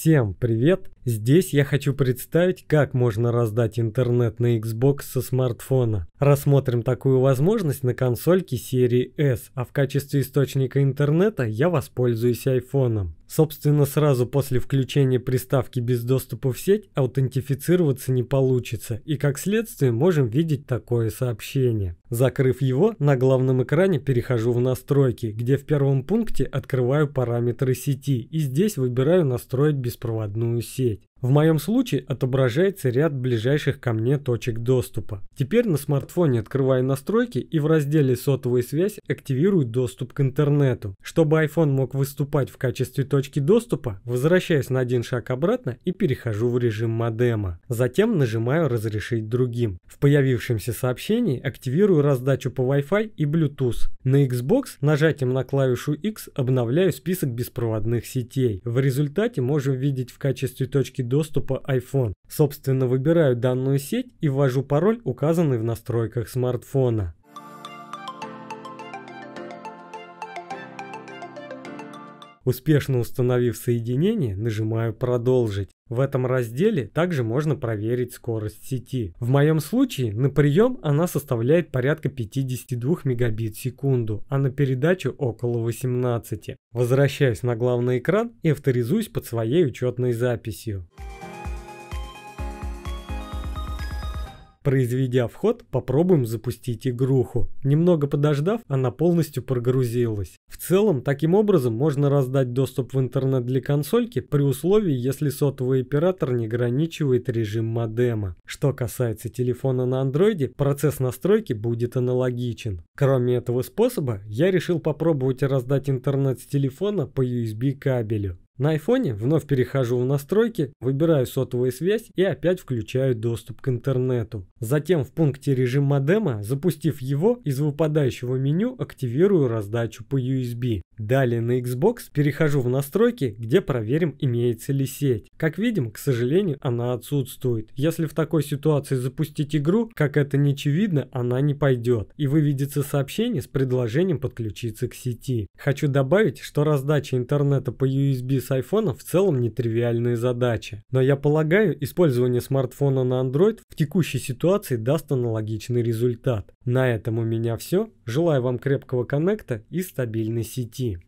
Всем привет! Здесь я хочу представить, как можно раздать интернет на Xbox со смартфона. Рассмотрим такую возможность на консольке серии S, а в качестве источника интернета я воспользуюсь iPhone. Собственно, сразу после включения приставки без доступа в сеть аутентифицироваться не получится, и как следствие можем видеть такое сообщение. Закрыв его, на главном экране перехожу в настройки, где в первом пункте открываю параметры сети и здесь выбираю настроить беспроводную сеть. В моем случае отображается ряд ближайших ко мне точек доступа. Теперь на смартфоне открываю настройки и в разделе «Сотовая связь» активирую доступ к интернету. Чтобы iPhone мог выступать в качестве точки доступа, возвращаюсь на один шаг обратно и перехожу в режим модема. Затем нажимаю «Разрешить другим». В появившемся сообщении активирую раздачу по Wi-Fi и Bluetooth. На Xbox нажатием на клавишу X обновляю список беспроводных сетей. В результате можем видеть в качестве точки доступа iPhone. Собственно, выбираю данную сеть и ввожу пароль, указанный в настройках смартфона. Успешно установив соединение, нажимаю «Продолжить». В этом разделе также можно проверить скорость сети. В моем случае на прием она составляет порядка 52 мегабит в секунду, а на передачу около 18. Возвращаюсь на главный экран и авторизуюсь под своей учетной записью. Произведя вход, попробуем запустить игруху. Немного подождав, она полностью прогрузилась. В целом, таким образом можно раздать доступ в интернет для консольки при условии, если сотовый оператор не ограничивает режим модема. Что касается телефона на андроиде, процесс настройки будет аналогичен. Кроме этого способа, я решил попробовать раздать интернет с телефона по USB кабелю. На айфоне вновь перехожу в настройки, выбираю сотовую связь и опять включаю доступ к интернету. Затем в пункте режим модема, запустив его, из выпадающего меню активирую раздачу по USB. Далее на Xbox перехожу в настройки, где проверим имеется ли сеть. Как видим, к сожалению, она отсутствует. Если в такой ситуации запустить игру, как это не очевидно, она не пойдет. И выведется сообщение с предложением подключиться к сети. Хочу добавить, что раздача интернета по USB с iPhone в целом нетривиальная задача. Но я полагаю, использование смартфона на Android в текущей ситуации даст аналогичный результат. На этом у меня все. Желаю вам крепкого коннекта и стабильной сети.